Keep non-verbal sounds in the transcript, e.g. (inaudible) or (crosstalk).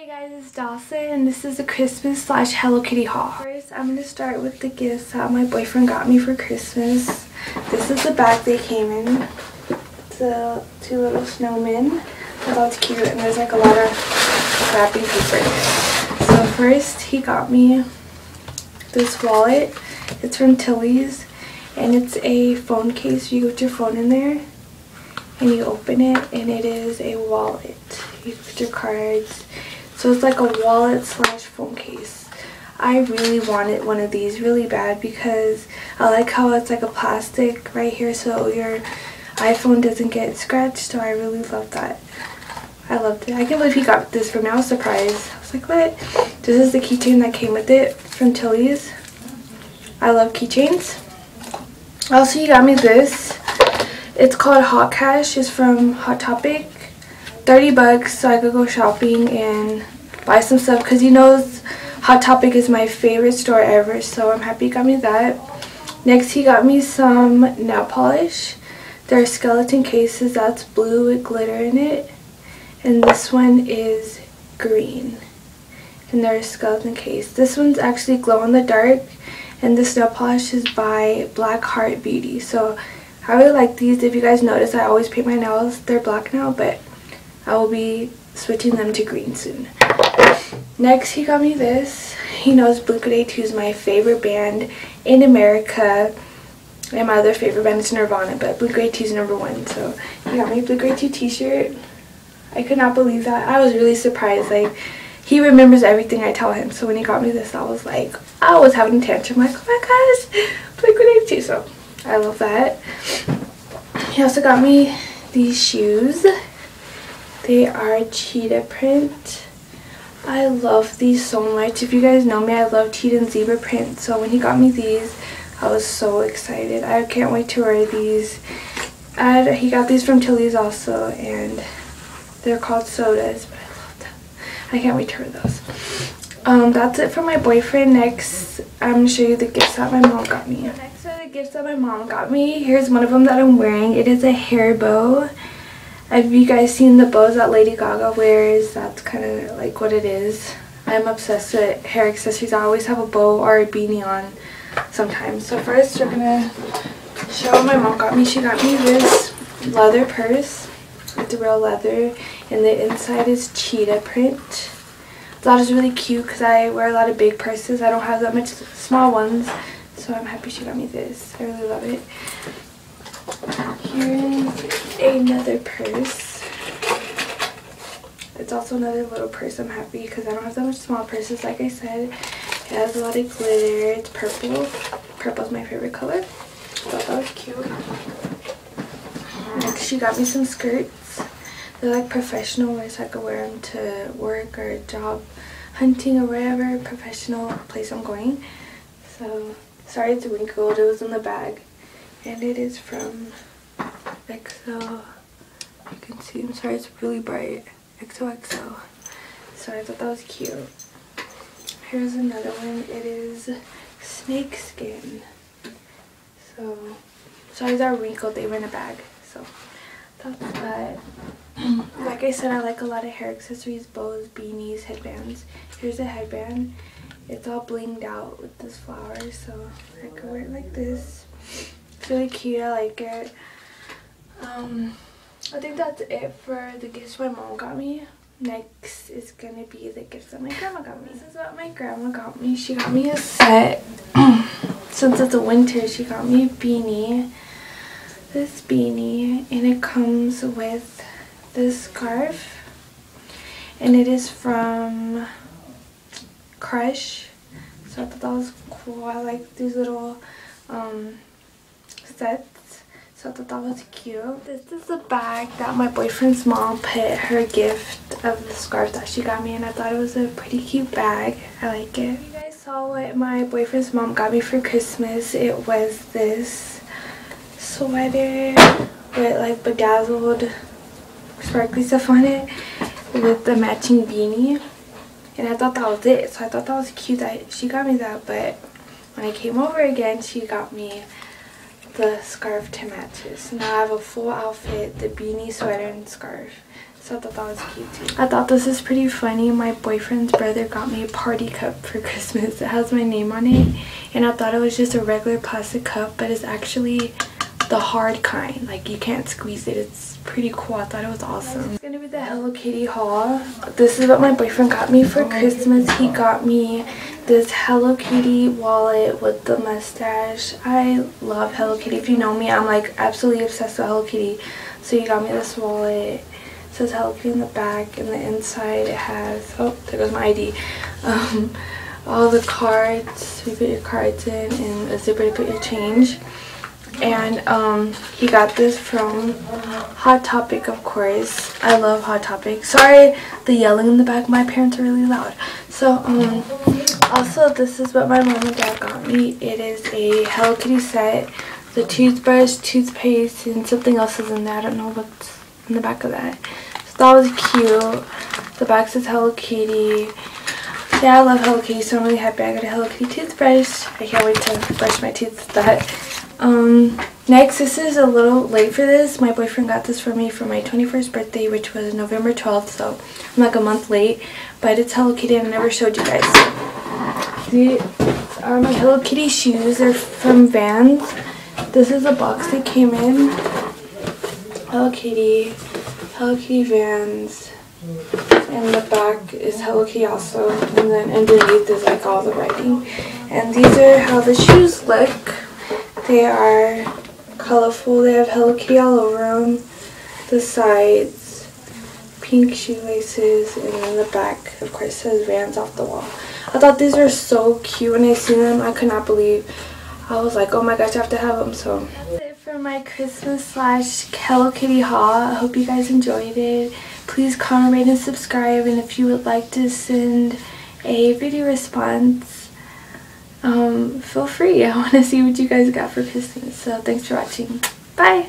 Hey guys, it's Dassah and this is a Christmas slash Hello Kitty haul. First, I'm going to start with the gifts that my boyfriend got me for Christmas. This is the bag they came in. The two little snowmen. It's cute and there's like a lot of wrapping paper. So first, he got me this wallet. It's from Tilly's and it's a phone case. You put your phone in there and you open it and it is a wallet. You put your cards. So it's like a wallet slash phone case. I really wanted one of these really bad because I like how it's like a plastic right here so your iPhone doesn't get scratched so I really love that. I loved it. I can't believe he got this for me. I was surprised. I was like, what? This is the keychain that came with it from Tilly's. I love keychains. Also, he got me this. It's called Hot Cash. It's from Hot Topic. 30 bucks so I could go shopping and buy some stuff because he knows Hot Topic is my favorite store ever. So I'm happy he got me that. Next, he got me some nail polish. They're skeleton cases. That's blue with glitter in it. And this one is green. And they're a skeleton case. This one's actually glow in the dark and this nail polish is by Black Heart Beauty. So I really like these. If you guys notice, I always paint my nails. They're black now, but I will be switching them to green soon. Next, he got me this. He knows Blink-182 is my favorite band in America. And my other favorite band is Nirvana, but Blink-182 is number one. So he got me a Blink-182 t-shirt. I could not believe that. I was really surprised. Like, he remembers everything I tell him. So when he got me this, I was like, I was having a tantrum. Like, oh my gosh, Blink-182. So I love that. He also got me these shoes. They are cheetah print. I love these so much. If you guys know me, I love and zebra print. So when he got me these, I was so excited. I can't wait to wear these. He got these from Tilly's also, and they're called sodas. But I love them. I can't wait to wear those. Um, that's it for my boyfriend. Next, I'm going to show you the gifts that my mom got me. Next are the gifts that my mom got me. Here's one of them that I'm wearing. It is a hair bow. Have you guys seen the bows that Lady Gaga wears? That's kind of like what it is. I'm obsessed with hair accessories. I always have a bow or a beanie on sometimes. So first, we're going to show what my mom got me. She got me this leather purse. It's real leather and the inside is cheetah print. I thought it was really cute because I wear a lot of big purses. I don't have that much small ones. So I'm happy she got me this. I really love it. Here is another purse. It's also another little purse. I'm happy because I don't have that much small purses. Like I said, it has a lot of glitter. It's purple. Purple is my favorite color. So that was cute. Next, she got me some skirts. They're like professional wear, so I could wear them to work or job hunting or wherever professional place I'm going. So, sorry it's wrinkled. It was in the bag. And it is from EXO. You can see, I'm sorry it's really bright. XOXO. So I thought that was cute. Here's another one. It is snake skin. So, sorry they're wrinkled. They were in a bag. So, that's that. (clears throat) like I said, I like a lot of hair accessories, bows, beanies, headbands. Here's a headband. It's all blinged out with this flower, so I could wear it like this. It's really cute. I like it. Um, I think that's it for the gifts my mom got me. Next is gonna be the gifts that my grandma got me. This is what my grandma got me. She got me a set. (clears throat) Since it's a winter, she got me a beanie. This beanie, and it comes with this scarf. And it is from Crush. So I thought that was cool. I like these little um, sets. So I thought that was cute. This is the bag that my boyfriend's mom put her gift of the scarf that she got me and I thought it was a pretty cute bag. I like it. You guys saw what my boyfriend's mom got me for Christmas. It was this sweater with like bedazzled sparkly stuff on it with the matching beanie. And I thought that was it. So I thought that was cute that she got me that. But when I came over again, she got me the scarf to match it. So now I have a full outfit, the beanie, sweater, and scarf. So I thought that was cute too. I thought this is pretty funny. My boyfriend's brother got me a party cup for (laughs) Christmas. It has my name on it. And I thought it was just a regular plastic cup, but it's actually the hard kind. Like you can't squeeze it. It's pretty cool. I thought it was awesome. It's gonna be the Hello Kitty haul. This is what my boyfriend got me for oh Christmas. He got me this Hello Kitty wallet with the mustache. I love Hello Kitty. If you know me, I'm like absolutely obsessed with Hello Kitty. So he got me this wallet. It says Hello Kitty in the back and the inside it has, oh, there goes my ID. Um, all the cards, you put your cards in and a zipper to put your change and um, he got this from Hot Topic, of course. I love Hot Topic. Sorry, the yelling in the back. My parents are really loud. So, um, also, this is what my mom and dad got me. It is a Hello Kitty set. The toothbrush, toothpaste, and something else is in there. I don't know what's in the back of that. So that was cute. The back says Hello Kitty. Yeah, I love Hello Kitty, so I'm really happy I got a Hello Kitty toothbrush. I can't wait to brush my teeth with that. Um, next, this is a little late for this. My boyfriend got this for me for my 21st birthday, which was November 12th, so I'm like a month late. But it's Hello Kitty and I never showed you guys. These are my Hello Kitty shoes. They're from Vans. This is the box they came in. Hello Kitty, Hello Kitty Vans. And the back is Hello Kitty also. And then underneath is like all the writing. And these are how the shoes look. They are colorful. They have Hello Kitty all over them. The sides, pink shoelaces, and then the back, of course, says Vans off the wall. I thought these were so cute when I seen them. I could not believe. I was like, oh my gosh, I have to have them. So my Christmas slash Hello Kitty haul. I hope you guys enjoyed it. Please comment, rate, and subscribe. And if you would like to send a video response, um, feel free. (laughs) I want to see what you guys got for Christmas. So thanks for watching. Bye!